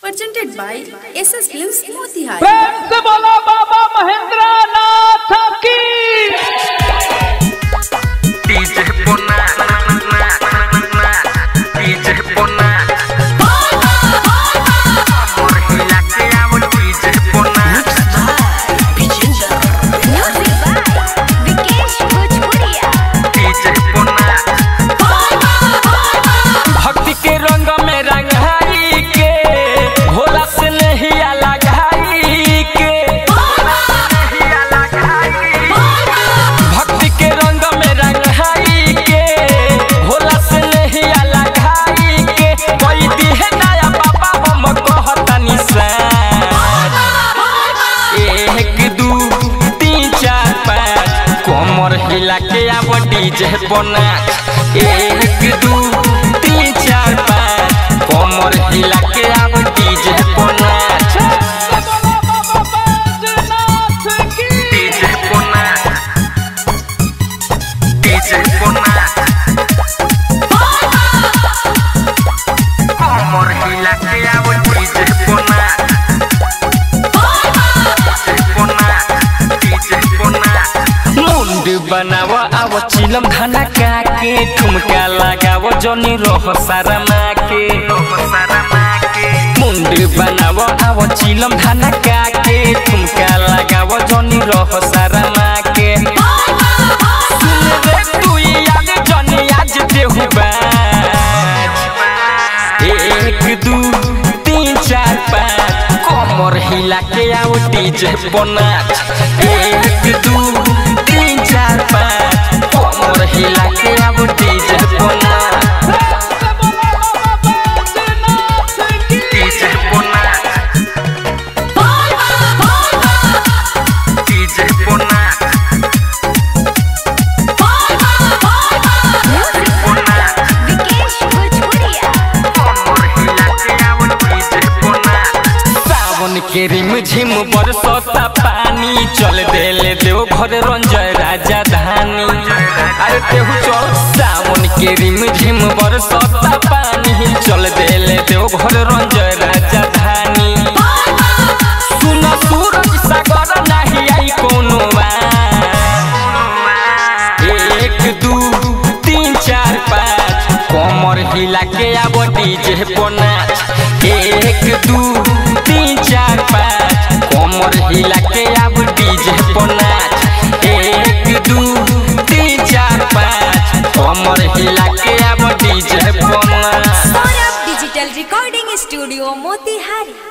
presented by SS Films Motihari. प्रेम से बोलो बाबा महेंद्र पाँच हिला के आब डीजे बना। एक, दू, तीन, चार, पाँच। कोमर हिला के आब डीजे बना। Pona. Amor hila que amo बनाव आव चिलम खाना काके, ठुमका लगाव जनी रह सारा माके। मुंड बनाव आव चिलम खाना काके, ठुमका लगाव जनी रह सारा माके। एक, दू, तीन, चार, पाँच। हिला के आओ डीजे बनाच एक, दू तीन चार पाँच सावन के रिम झिम बरसता पानी। चल देले देव घर रंजय राजा धानी। अरे तेहु चल, सावन के रिम झिम बरसता पानी। चल देले देव घर रंजय राजा धानी। सुन सूरज सागर नाही आई कोनो एक, दू, तीन, चार, पाँच। कमर हिला के आब डीजे बनाच आब डीजे